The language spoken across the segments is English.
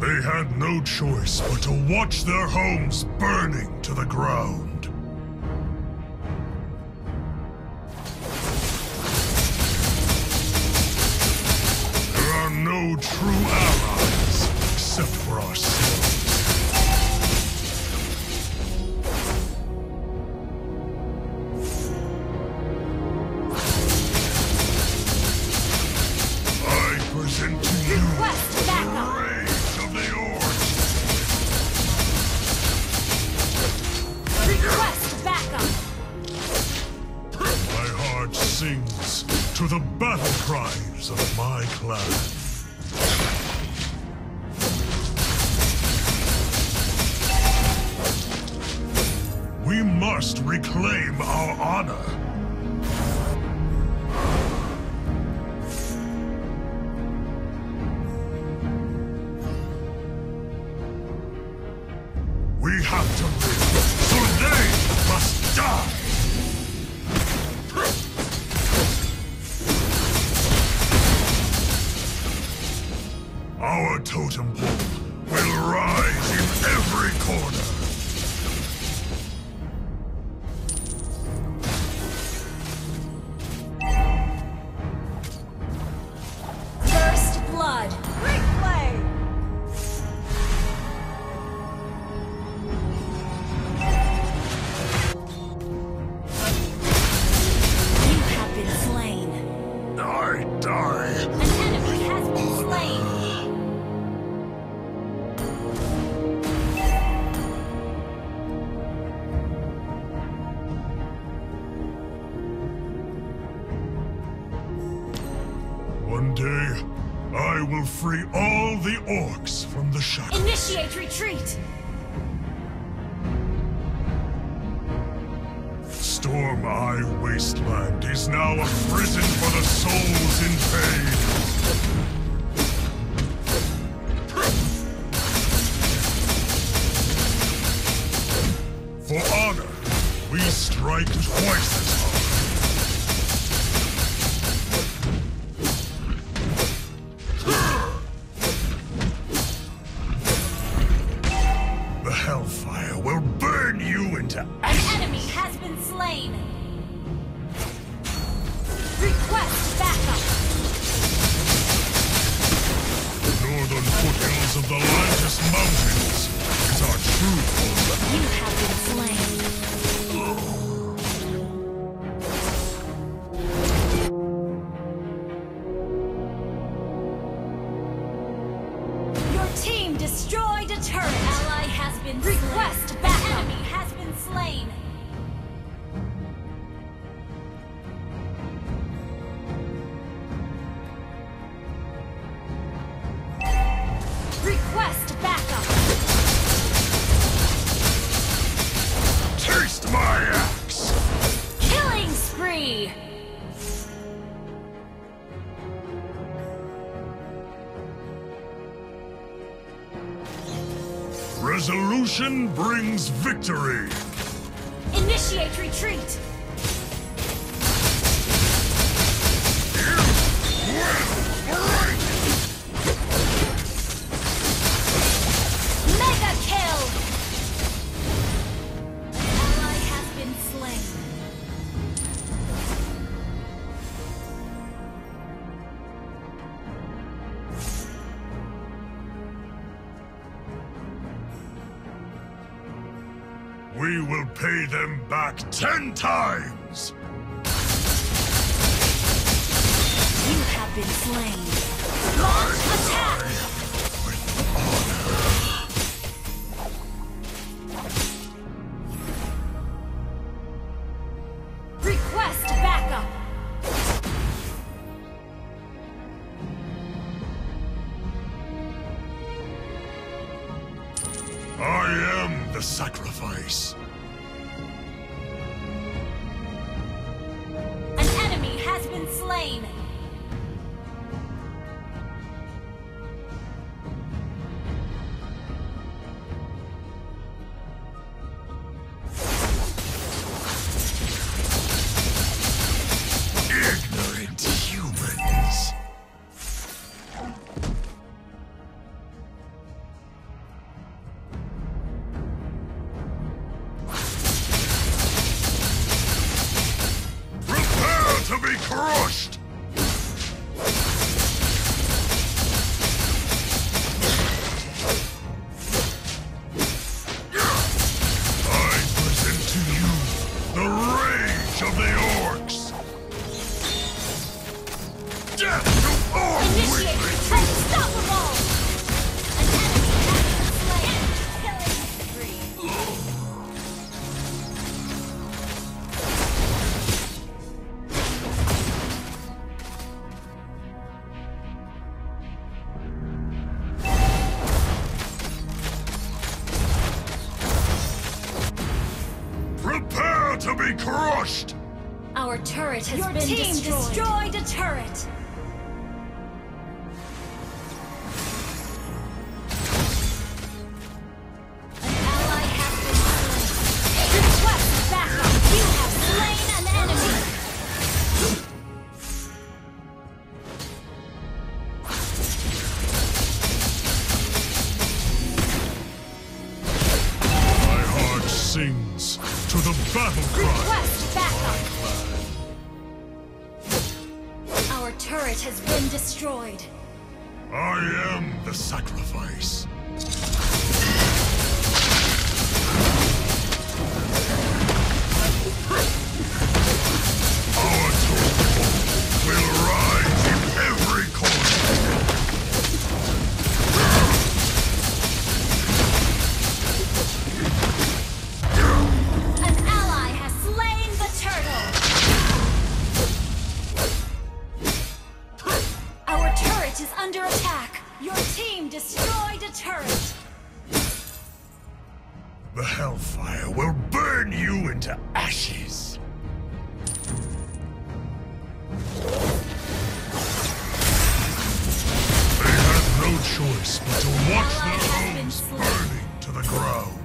They had no choice but to watch their homes burning to the ground. There are no true allies except for ourselves. Cries of my clan. We must reclaim our honor. Free all the orcs from the shadow. Initiate retreat. Storm Eye Wasteland is now a prison for the souls in pain. For honor, we strike twice Resolution brings victory! Initiate retreat. We will pay them back ten times! You have been slain. Launch attack. Slain. Battle cry. Request backup. Our turret has been destroyed. I am the sacrifice. turret is under attack. Your team destroyed a turret. The Hellfire will burn you into ashes. They have no choice but to watch their homes burning to the ground.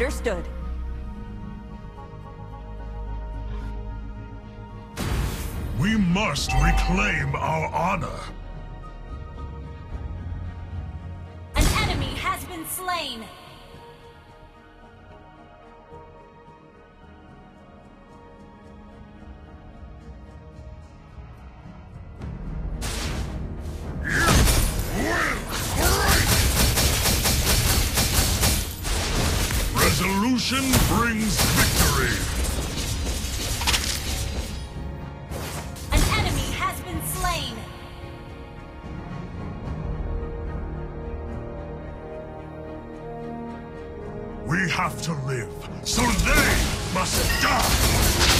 Understood. We must reclaim our honor. An enemy has been slain! We have to live, so they must die!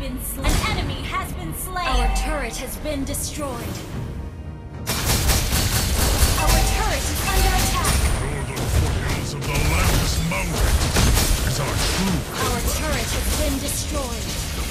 been slain. An enemy has been slain. Our turret has been destroyed. Our turret is under attack. All the foothills of the Lambus Mountain is our true. Our turret has been destroyed.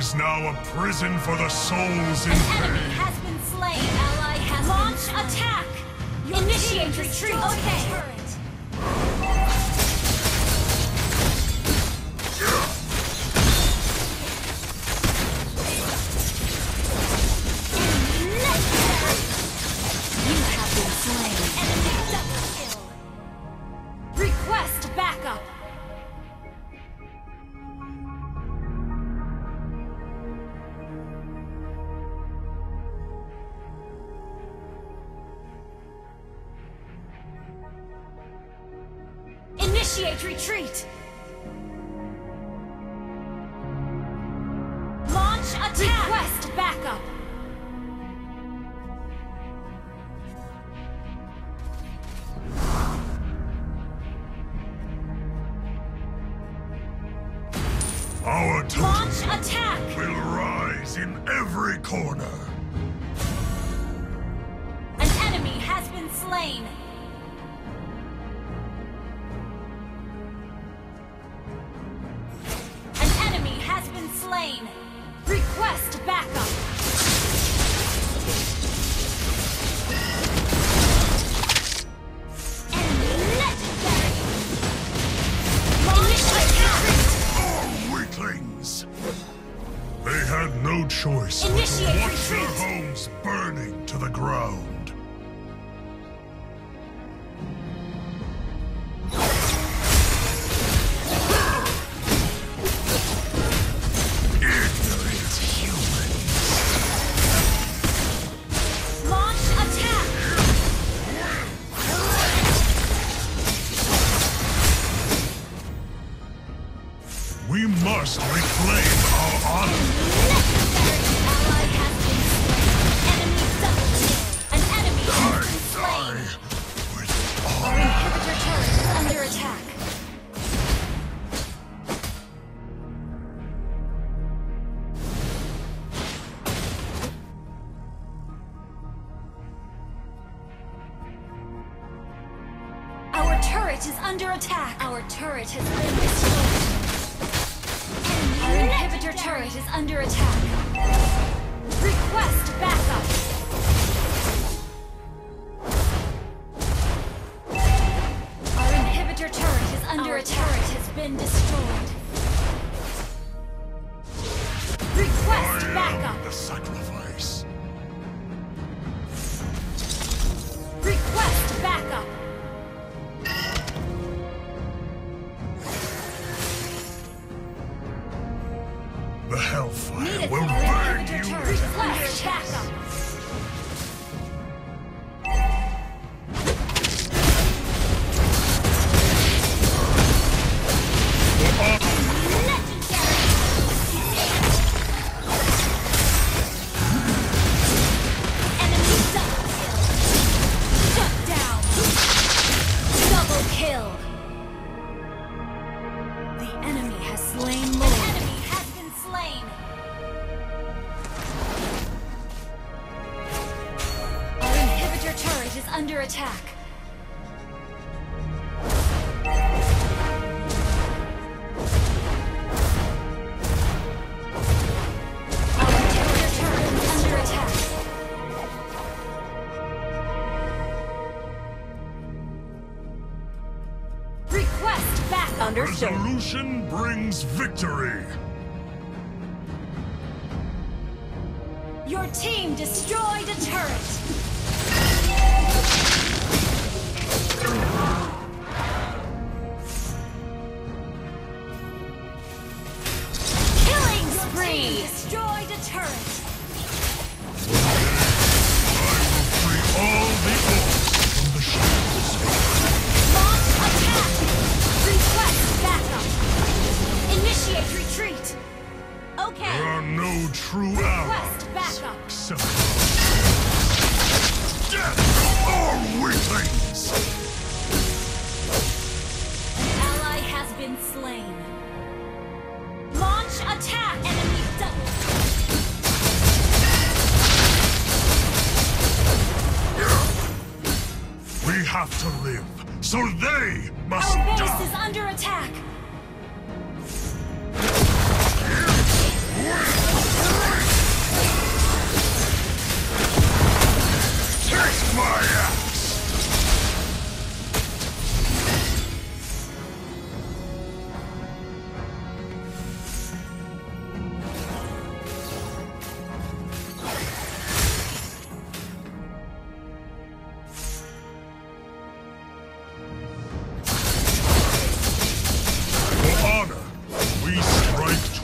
is now a prison for the souls in An enemy has been slain. Ally has Launch attack. Your Initiate retreat. Okay. Initiate retreat! Choice but Initiate watch retreat. homes burning to the ground. Turret is under attack. Our turret has been destroyed. Our inhibitor turret is under attack. Request backup. Our inhibitor turret is under attack. turret has been destroyed. The hellfire will burn you. turret Resolution brings victory. Your team destroyed a turret. All. An ally has been slain. Launch attack. Enemy double. We have to live, so they must Our base die. is under attack.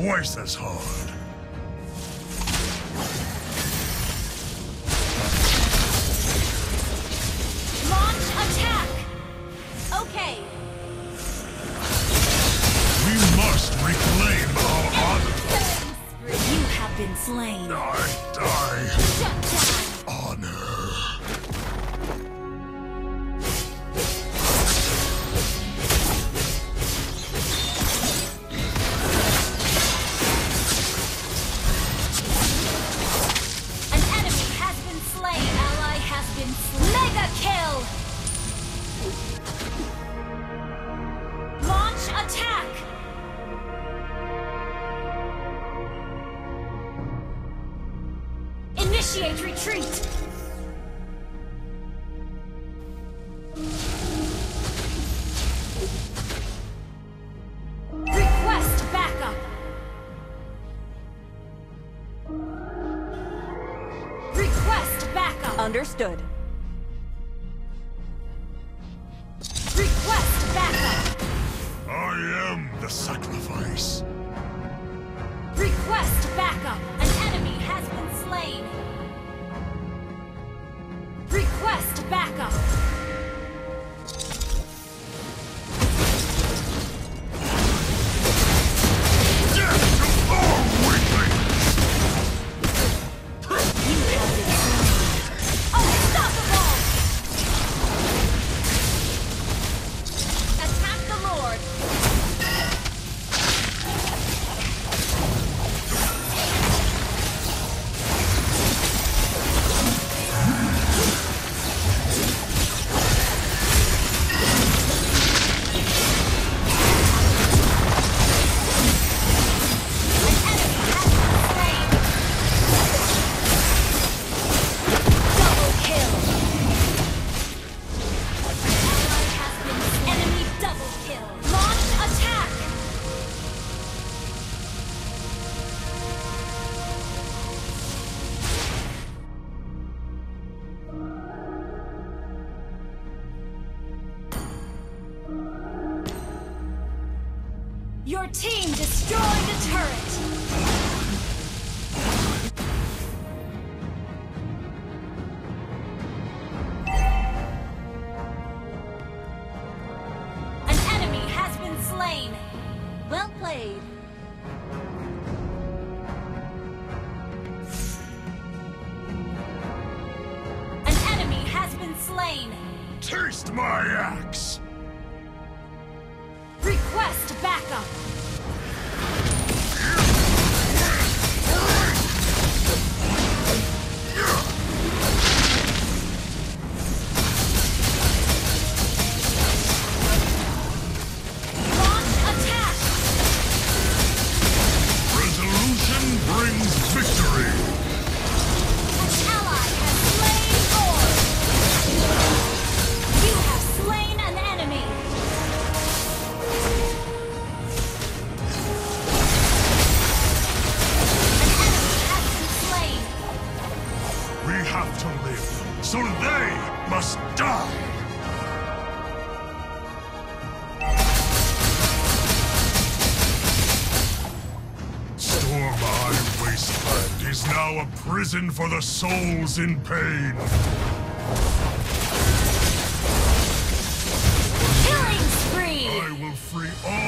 Twice as hard. retreat! team destroyed the turret! is now a prison for the souls in pain. Killing spree! I will free all